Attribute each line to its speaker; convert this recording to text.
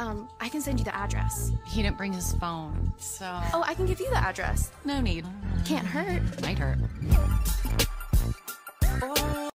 Speaker 1: Um, I can send you the address.
Speaker 2: He didn't bring his phone, so.
Speaker 1: Oh, I can give you the address.
Speaker 2: No need.
Speaker 1: Can't hurt.
Speaker 2: Might hurt.